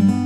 you.